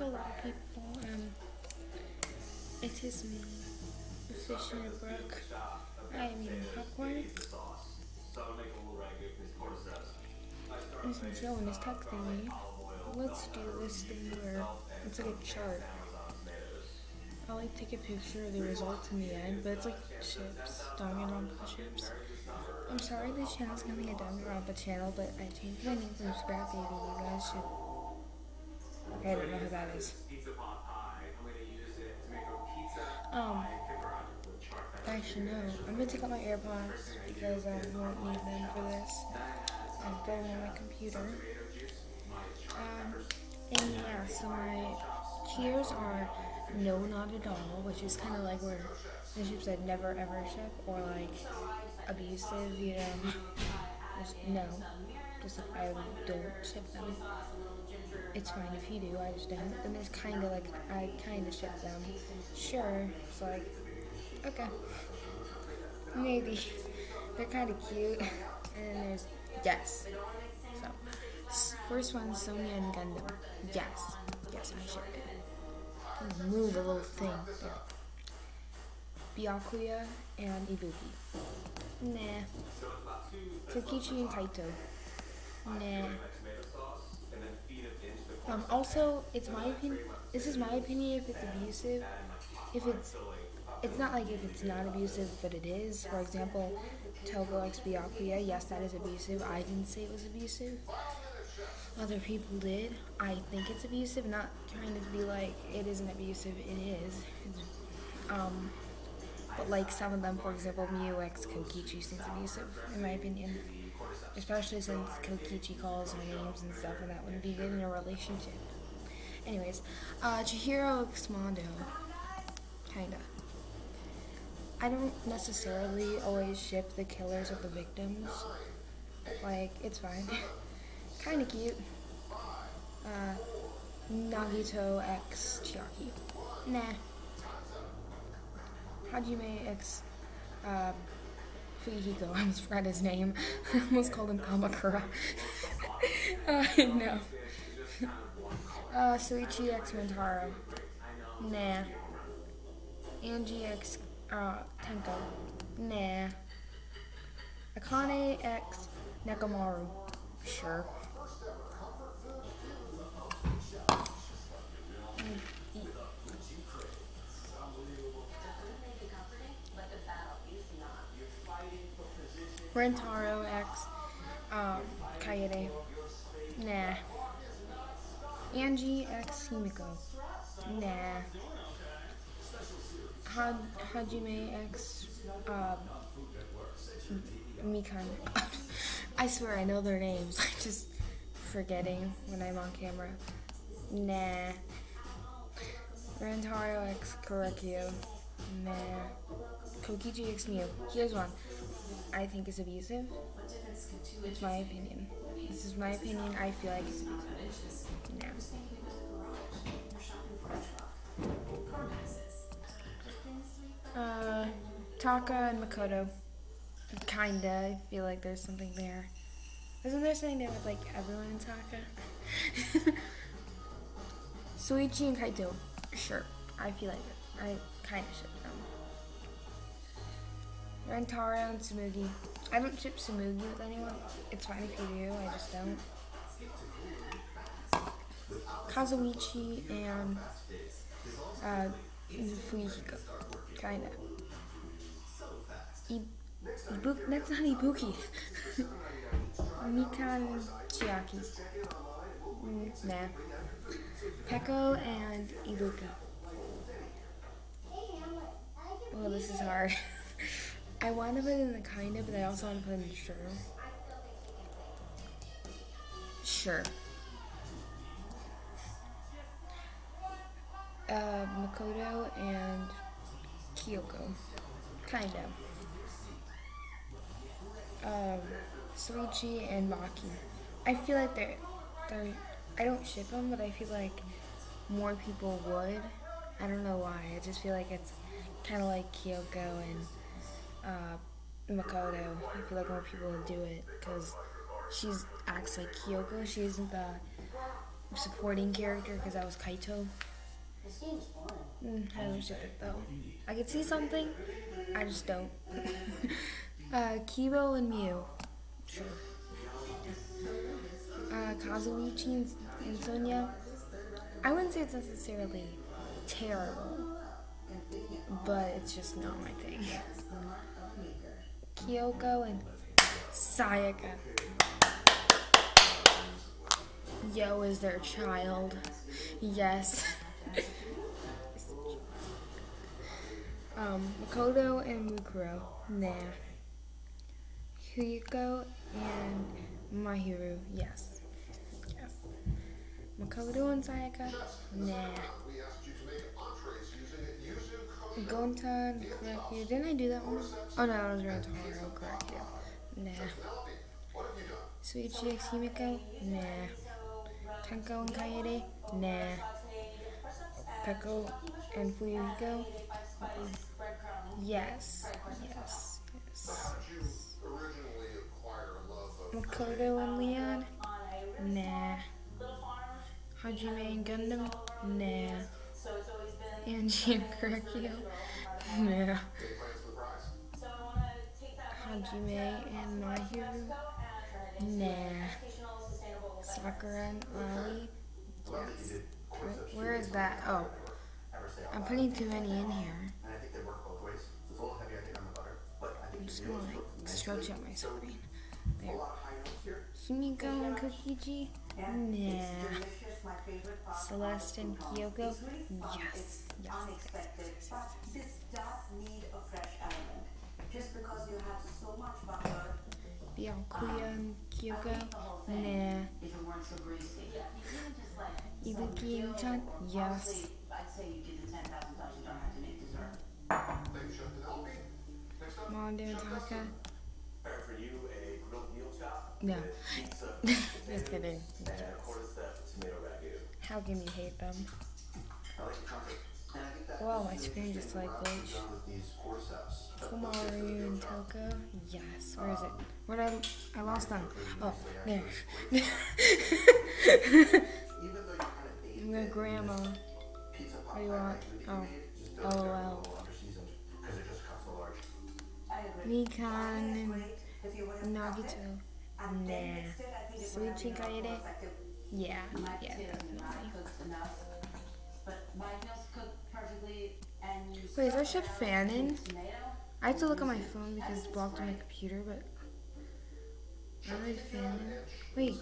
Hello, people. Um, it is me, fish in a brook. I am eating popcorn. And since no one is texting me, let's do this thing where it's like a chart. I like take a picture of the results in the end, but it's like chips, Danganronpa chips. I'm sorry this channel's gonna be a Danganronpa channel, but I changed my name from Scrap Baby. You guys should. I don't know who that is. Um, I should know. I'm gonna take out my AirPods because I won't need them for this. I'm going on my computer. Um, and yeah, so my tiers are no, not at all, which is kind of like where the ship said never ever ship, or like abusive, you know, just no, just like I don't ship them. It's fine if you do, I just don't. And there's kind of like I kind of ship them. Sure, it's like okay, maybe they're kind of cute. And then there's yes. So first one, Sonia and Gundam. Yes, yes, I ship it. Move a little thing. There. Byakuya and Ibuki. Nah. Kokichi and Kaito. Nah. Um, also, it's my opinion. This is my opinion. If it's abusive, if it's, it's not like if it's not abusive, but it is. For example, Toko likes Byakuya. Yes, that is abusive. I didn't say it was abusive. Other people did. I think it's abusive. Not trying to be like it isn't abusive. It is. Um, but like some of them, for example, Miu X Kokichi seems abusive, in my opinion. Especially since Kokichi calls her names and stuff, and that wouldn't be good in a relationship. Anyways, uh, Chihiro X Mondo. Kinda. I don't necessarily always ship the killers with the victims. Like, it's fine. Kinda cute. Uh, Nagito X Chiaki. Nah. Hajime X uh, Fuyuhiko. I almost forgot his name. I almost called him Kamakura. uh, no. Uh, Shuichi X Rantaro. Nah. Angie X uh, Tenko. Nah. Akane X Nekomaru. Sure. Rantaro X um, Kaede. Nah. Angie X Himiko. Nah. Had, Hajime X um, Mikan. I swear I know their names. I'm just forgetting when I'm on camera. Nah. Rantaro X Korekiyo. Nah. Kokichi X Miu. Here's one. I think is abusive. It's my opinion. This is my opinion. I feel like it's abusive. No. Uh, Taka and Makoto. Kinda. I feel like there's something there. Isn't there something there with like everyone in Taka? Shuichi and Kaito. Sure. I feel like it. I kind of should them. Rantaro and Tsumugi. I don't ship Tsumugi with anyone. It's fine if you do, I just don't. Kazuichi and uh, Fuyuhiko. Kinda. I- Ibu- that's not Ibuki. Mikan Chiaki. Mm, nah. Peko and Ibuki. Oh, this is hard. I want to put in the kinda, but I also want to put in sure. Sure. Uh, Makoto and Kyoko. Kinda. Um, Shuichi and Maki. I feel like they're, they're, I don't ship them, but I feel like more people would. I don't know why. I just feel like it's kind of like Kyoko and uh, Makoto. I feel like more people would do it because she's acts like Kyoko. She isn't the supporting character because I was Kaito. This boring. Mm, I wish it though. I could see something, I just don't. uh, Kibo and Miu. Sure. Uh, Kazuichi and, and Sonia. I wouldn't say it's necessarily terrible, but it's just not my thing. Kyoko and Sayaka. Yo is their child. Yes. um, Makoto and Mukuro. Nah. Hiyoko and Mahiru. Yes. Yes. Makoto and Sayaka. Nah. Gonta and Korekiyo. Didn't I do that one? Oh no, that was Rantaro. Korekiyo. Nah. Sweet GX Himiko? Nah. Tenko and Kaede? Nah. Peko and Fuyuhiko? Yes. Yes. Yes. Makoto and Leon? Nah. Hajime and Gundam? Nah. Angie and Korekiyo? Nah. Hajime and Mahiru? Nah. Sakura and Aoi? Yes. Where, where is that? Oh. I'm putting too many in here. I'm just gonna like stretch out my screen. There. Himiko and Kokichi? Nah. Celeste and Kyoko? Yes. Yes. yes, unexpected, yes, but this does need a fresh element. Just because you have so much butter, Byakuya um, and Kyoko? Nah. if it weren't so greasy. Ibuki and Chan? Yes. I'd say you did the 10,000 times you don't have to make dessert. Mondo Taka? For you a grilled veal chop, No. Just kidding. and a quarter step tomato ragu. How can you hate them? Wow, my screen just like glitched. Komaru and Toko? Yes. Where is it? Where did I? I lost them. Oh, there. My grandma. What do you want? Oh. I agree. Mikan and Nagito. Nah. Sweet would have been Chikaede? more effective. Yeah. My Yeah, potatoes are not definitely. but my meals cook perfectly, and you. Wait, is that Chef Fannin? I have to look on my phone because it's blocked on my computer, but. Really Fannin? Wait.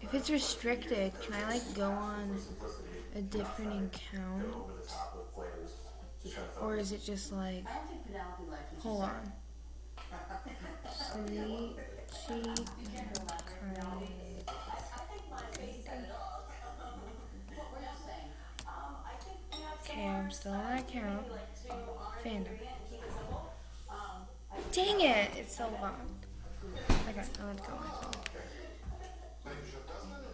If it's restricted, can I like go on a different account? Over the top with flavors. Just trying to Or is it just like. I don't think Penelope likes what you Hold on. We Okay, I'm still on my account. like to honor the Fandom. ingredient and keep it simple. I Dang it! It's so long. Okay, I'm gonna go on my phone. Thank you, Chef Desmond.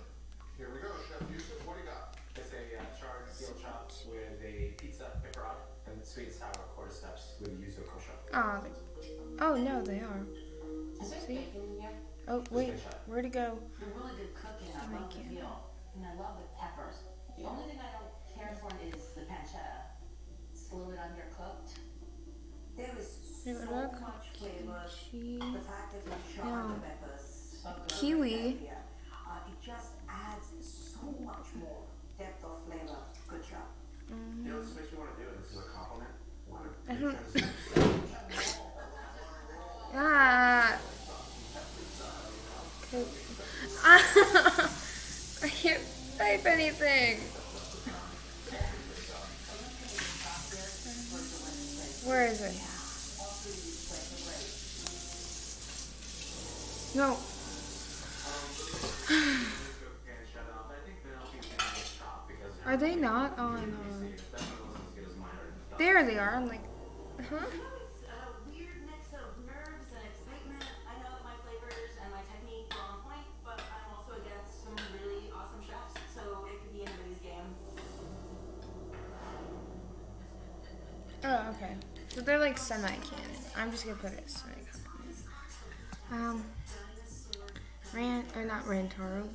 Here we go, Chef Yusuf, what do you got? It's a uh, charred veal chop with a pizza pepperoni and sweet sour quarter steps with yuzu kosher. Oh, oh no, they are. See? bacon in here? Oh wait, where'd it go? You're really good cooking. I Just love the making it. veal, and I love the peppers. The only thing I don't care is the pancetta. It's a little bit undercooked. There is Wait, so what about much flavor. Cheese. The fact that you char No. the peppers, Kiwi. uh, it just adds so much more depth of flavor. Good job. You know what this makes me want to do? And this is a compliment. Want to don't- friends-. Okay. Ah. I can't type anything. Where is it? No. I Are they not on? Uh, mine are. there they are. I'm like, huh? It's a weird mix of nerves and excitement. I know that my flavors and my technique are on point, but I'm also against some really awesome chefs, so it could be anybody's game. Oh, okay. So they're like semi-canon. I'm just gonna put it semi-canon. Um, Ran or not Rantaro.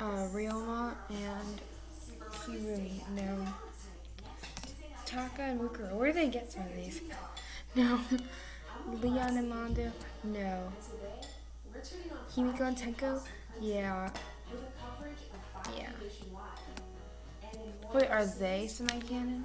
Uh, Ryoma and Kirumi. No. Taka and Mukuro. Where do they get some of these? No. Leon and Mondo. No. Himiko and Tenko. Yeah. Yeah. Wait, are they semi canon?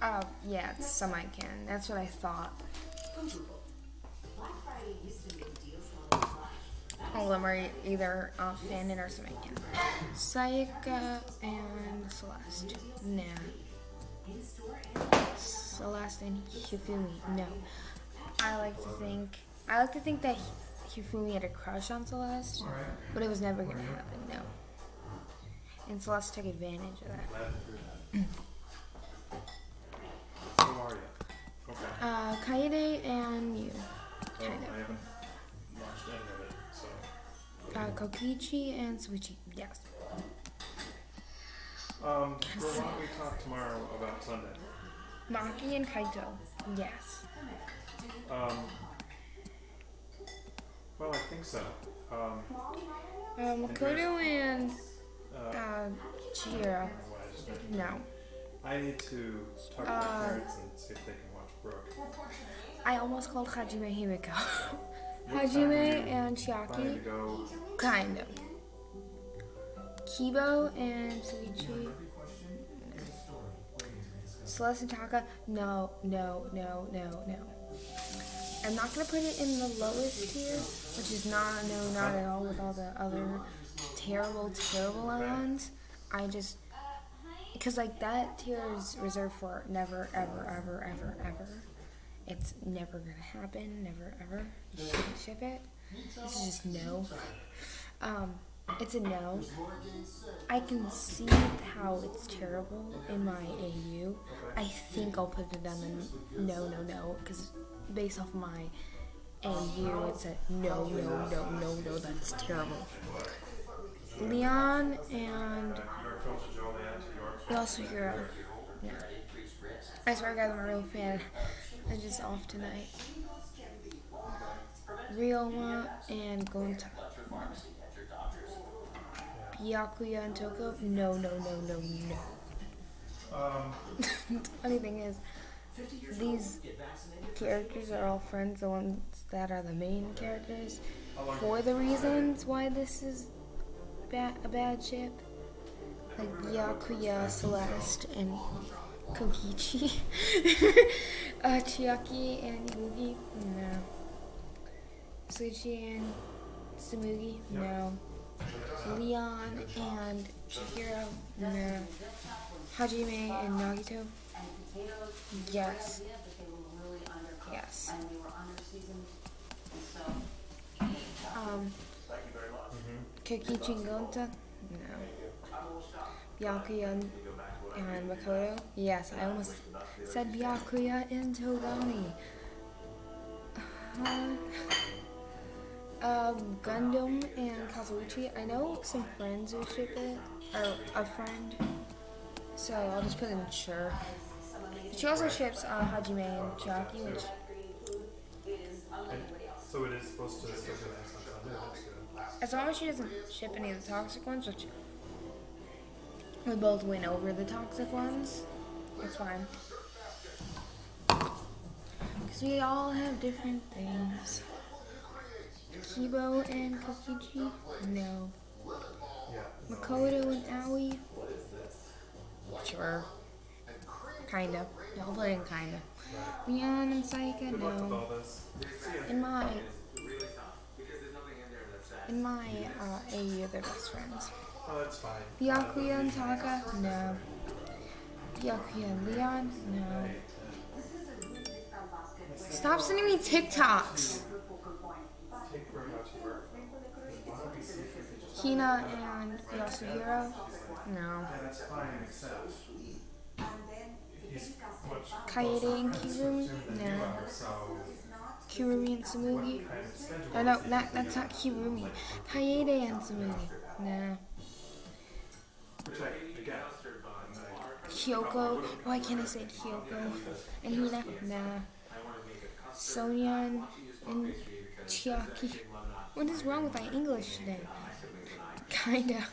Oh, yeah, it's semi canon. That's what I thought. All of them are either uh, fanon or canon. Sayaka and Celeste. Nah. Celeste and Hifumi. No. I like to think. I like to think that Hifumi had a crush on Celeste, but it was never gonna happen. No. And Celeste took advantage of that. Who are you? Okay. Uh, Kaede and. Oh, Kind I of. haven't watched any of it, so. Uh, Kokichi and Shuichi. Yes. Um, Bro, why don't we talk tomorrow about Sunday? Maki and Kaito. Yes. Um, well, I think so. Um, Uh, Makoto and uh, uh, Chihiro. I. No. I need to talk to Uh, my parents and see if they can Brooke. I almost called Hajime Himiko. Hajime and Planning Chiaki. Kind of. Kibo and Shuichi. Celeste and Taka. No, no, no, no, no. I'm not gonna put it in the lowest tier, which is not no, not at all with all the other terrible, terrible ones. I just because like that tier is reserved for never, ever, ever, ever, ever. It's never gonna happen. Never, ever. You shouldn't ship it. This is just no. Um, it's a no. I can see how it's terrible in my AU. I think I'll put it on the no, no, no, because based off my AU, it's a no, no, no, no, no. That's terrible. Leon and York Films to Joliet to York. we also Hero. Yeah. I swear, guys, I'm a real fan. I'm just off tonight. Ryoma and Gonta. No. Byakuya and Toko. No, no, no, no, no. Um, the funny thing is, these characters are all friends, the ones that are the main characters, for the reasons why this is ba- a bad ship. Like Byakuya, Celeste, and Kokichi. uh, Chiaki and Yugi, no. Shuichi and Tsumugi, no. Leon and Chihiro, no. Hajime and Nagito, yes. They were really undercooked. Yes. And they were underseasoned. So Um, Kokichi and Gonta, no. Byakuya and, Makoto, yes. I almost said Byakuya and Togami. Uh, um, Gundam and Kazuichi. I know some friends who ship it, or a friend. So I'll just put in sure. She also ships uh, Hajime and Chiaki, which and so it is supposed to still be nice on Sunday. That's good. as long as she doesn't ship any of the toxic ones, which we both win over the toxic ones, it's fine. Because we all have different things. Kibo and Kokichi? No. Yeah. Makoto and Aoi? Sure. Kinda. No, I'll put in kinda. Leon and Sayaka? Good luck with No. In my really tough because there's nothing in there that's sad. in my uh, AU, they're best friends. Oh, that's fine. Byakuya and uh, Taka? No. Byakuya and Leon? No. Stop sending me TikToks. Take Brooke out to work. Why don't we see if we can just Hina and Yasuhiro? No. That's fine, except And then he's much Kaede and Kirumi? No. Kirumi and Tsumugi? kind of schedule. Oh no, not, that's not Kirumi. Kaede and Tsumugi. No. Kyoko. Why can't I say Kyoko? And Hina? Nah. Sonia and, Chiaki. What is wrong with my English today? Kinda.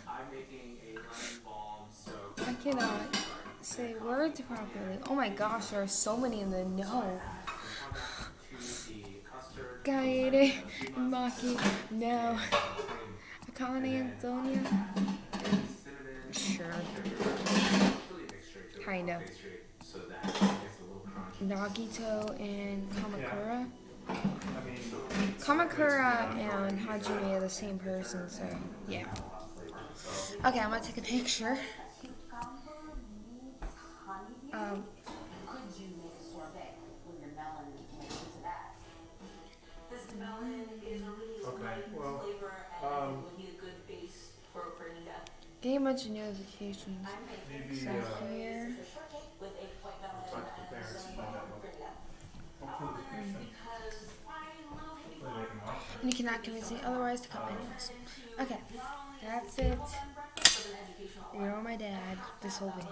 I cannot say words properly. Oh my gosh, there are so many in the no. Kaede Maki. No. Akane and Sonia. Sure. Kinda. Nagito and Kamakura. Kamakura and Hajime are the same person, so yeah. Okay, I'm gonna take a picture. cucumber needs honeydew. Um, they can watch it. and you cannot convince me otherwise to cut my nails. Okay, that's it. Ignore my dad this whole video.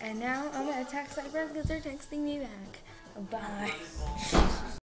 And now I'm gonna text my friends because they're texting me back. Bye.